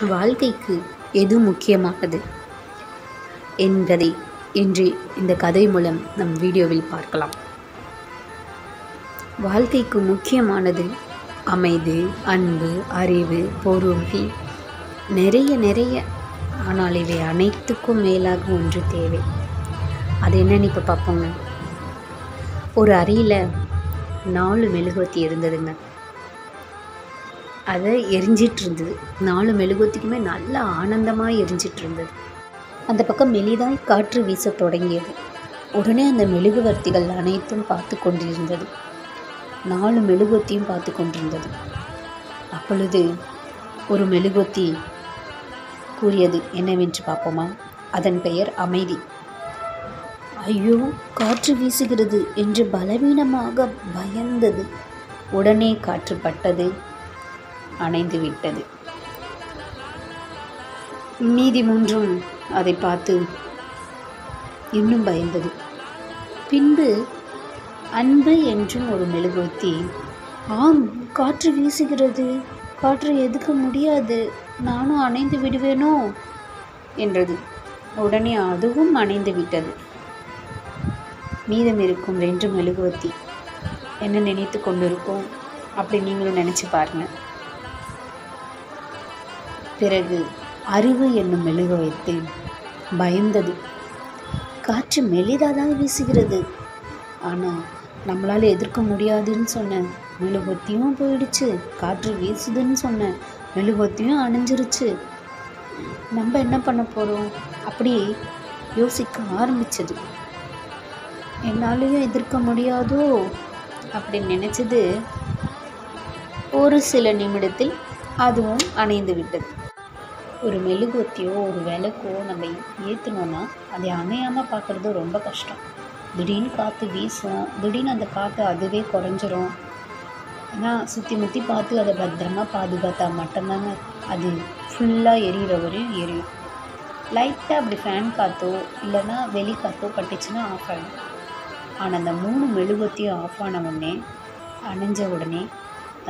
வாழ்க்கைக்கு எது முக்கியமானது என்பதை இன்று இந்த கதை மூலம் நம் வீடியோவில் பார்க்கலாம். வாழ்க்கைக்கு முக்கியமானது அமைதி அன்பு அறிவு பொறுமை நிறைய நிறைய. ஆனால் இவை அனைத்துக்கும் மேலாக ஒன்று தேவை. அது என்னன்னு இப்போ பார்ப்போங்க. ஒரு அறையில் நாலு மெழுகுவத்தி இருந்ததுங்க. அதை எரிஞ்சிட்டு இருந்தது நாலு மெழுகுவத்திக்குமே நல்லா ஆனந்தமாக எரிஞ்சிட்டு இருந்தது அந்த பக்கம் மெலிதாய் காற்று வீச தொடங்கியது. உடனே அந்த மெழுகுவர்த்திகள் அனைத்தும் பார்த்து கொண்டிருந்தது. நாலு மெழுகுவத்தியும் பார்த்து கொண்டிருந்தது. அப்பொழுது ஒரு மெழுகுவத்தி கூறியது என்னவென்று பார்ப்போமா? அதன் பெயர் அமைதி. ஐயோ காற்று வீசுகிறது என்று பலவீனமாக பயந்தது. உடனே காற்று பட்டது. அணைந்து விட்டது மீதி மூன்றும் அதை பார்த்து இன்னும் பயந்தது. பின்பு அன்பு என்றும் ஒரு மெழுகுவத்தி ஆம் காற்று வீசுகிறது. காற்று எதுக்க முடியாது. நானும் அணைந்து விடுவேனோ? என்றது. உடனே அதுவும் அணைந்து விட்டது. மீதம் இருக்கும் ரெண்டு மெழுகுவத்தி என்ன நினைத்து கொண்டிருக்கோம் அப்படி நீங்களும் நினச்சி பாருங்க. பிறகு அறிவு என்னும் மெழுக பயந்தது. காற்று மெலிதாக தான் வீசுகிறது. ஆனால் நம்மளால் எதிர்க்க முடியாதுன்னு சொன்னேன் மெழுகுவத்தியும் போயிடுச்சு. காற்று வீசுதுன்னு சொன்னேன் மெழுகுவத்தியும் அணிஞ்சிருச்சு. நம்ம என்ன பண்ண போகிறோம் அப்படி யோசிக்க ஆரம்பிச்சது. என்னாலையும் எதிர்க்க முடியாதோ அப்படின்னு நினச்சது ஒரு சில நிமிடத்தில். அதுவும் அணைந்து விட்டது. ஒரு மெழுகுவத்தியோ ஒரு விளக்கோ நம்ம ஏற்றணுன்னா அதை அணையாமல் பார்க்குறது ரொம்ப கஷ்டம். திடீர்னு காற்று வீசும். திடீர்னு அந்த காற்று அதுவே குறைஞ்சிரும். ஆனால் சுற்றி முற்றி பார்த்து அதை பத்திரமா பாதுகாத்தா மட்டும்தாங்க அது ஃபுல்லாக எரியிற வரையும் எரியும். லைட்டாக அப்படி ஃபேன் காற்றோ இல்லைன்னா வெளி காற்றோ பட்டுச்சுன்னா ஆஃப் ஆகிடும் ஆனால் அந்த மூணு மெழுகுவத்தியும் ஆஃப் ஆன உடனே அணைஞ்ச உடனே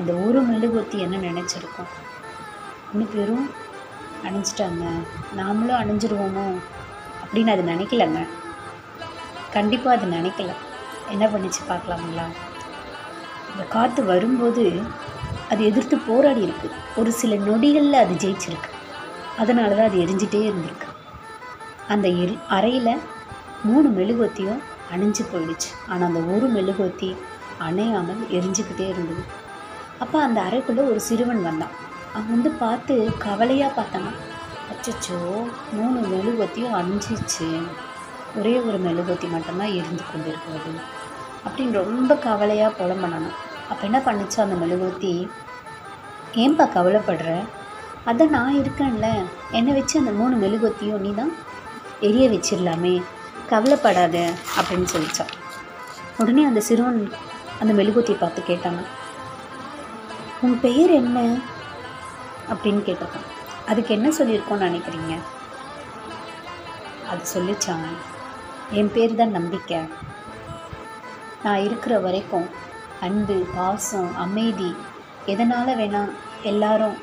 அந்த ஒரு மெழுகுவத்தி என்ன நினச்சிருக்கோம்? இன்னும் பெரும் அணைஞ்சிட்டாங்க. நாமளும் அணிஞ்சிருவோமோ? அப்படின்னு அது நினைக்கலங்க. கண்டிப்பாக அது நினைக்கல. என்ன பண்ணிச்சு பார்க்கலாங்களா இந்த காற்று வரும்போது அது எதிர்த்து போராடி இருக்கு. ஒரு சில நொடிகளில் அது ஜெயிச்சிருக்கு. அதனால தான் அது எரிஞ்சிட்டே இருந்திருக்கு. அந்த எரி அறையில் மூணு மெழுகுவத்தியும் அணிஞ்சு போயிடுச்சு. ஆனால் அந்த ஒரு மெழுகுவத்தி அணையாமல் எரிஞ்சுக்கிட்டே இருந்தது. அப்போ அந்த அறைக்குள்ளே ஒரு சிறுவன் வந்தான். அவன் வந்து பார்த்து கவலையாக பார்த்தாங்க அச்சச்சோ மூணு மெழுகுவத்தியும் அணிஞ்சிச்சு ஒரே ஒரு மெழுகுவத்தி மட்டும்தான் எரிந்து கொண்டு இருக்கிறது அப்படின்னு ரொம்ப கவலையாக புலம்பனாங்க அப்போ என்ன பண்ணுச்சு அந்த மெழுகுவத்தி ஏன்பா கவலைப்படுற? அதான் நான் இருக்கேன்ல. என்னை வச்சு அந்த மூணு மெழுகுவத்தியும் நீ தான் எரிய வச்சிடலாமே. கவலைப்படாத அப்படின்னு சொல்லிச்சான். உடனே அந்த சிறுவன் அந்த மெழுகுவத்தியை பார்த்து கேட்டாங்க உன் பெயர் என்ன? அப்படின்னு கேட்டிருக்கான். அதுக்கு என்ன சொல்லியிருக்கோன்னு நினைக்கிறீங்க? அது சொல்லிச்சாங்க என் பேர் தான் நம்பிக்கை. நான் இருக்கிற வரைக்கும் அன்பு பாசம் அமைதி எதனால் வேணால் எல்லாரும்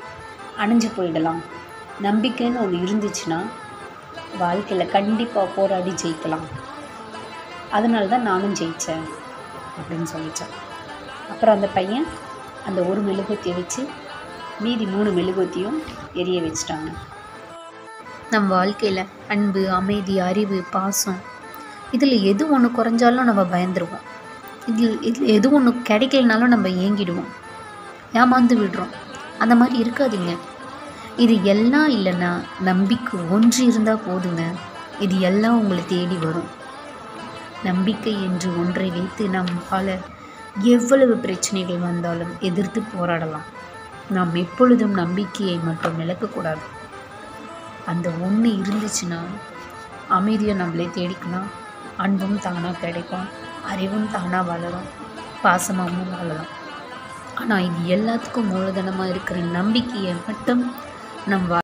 அணைஞ்சு போயிடலாம். நம்பிக்கைன்னு ஒன்று இருந்துச்சுன்னா வாழ்க்கையில் கண்டிப்பாக போராடி ஜெயிக்கலாம். அதனால தான் நானும் ஜெயித்தேன் அப்படின்னு சொல்லித்தேன் அப்புறம் அந்த பையன் அந்த ஒரு மெழுகு வச்சு மீதி மூணு மெழுகுவத்தியும் எரிய வச்சிட்டாங்க. நம் வாழ்க்கையில் அன்பு அமைதி அறிவு பாசம் இதில் எது ஒன்று குறைஞ்சாலும் நம்ம பயந்துருவோம். இதில் இதில் எது ஒன்று கிடைக்கலனாலும் நம்ம ஏங்கிடுவோம். ஏமாந்து விடுறோம். அந்த மாதிரி இருக்காதீங்க. இது எல்லாம் இல்லைன்னா நம்பிக்கை ஒன்று இருந்தால் போதுங்க. இது எல்லாம் உங்களை தேடி வரும். நம்பிக்கை என்று ஒன்றை வைத்து நம்மால் எவ்வளவு பிரச்சனைகள் வந்தாலும் எதிர்த்து போராடலாம். நாம் எப்பொழுதும் நம்பிக்கையை மட்டும் இழக்கக்கூடாது. அந்த ஒன்று இருந்துச்சுன்னா அமைதியை நம்மளே தேடிக்கலாம் அன்பும் தானாக கிடைக்கும் அறிவும் தானாக வளரும் பாசமாகவும் வாழலாம். ஆனால் இது எல்லாத்துக்கும் மூலதனமாக இருக்கிற நம்பிக்கையை மட்டும் நம் வா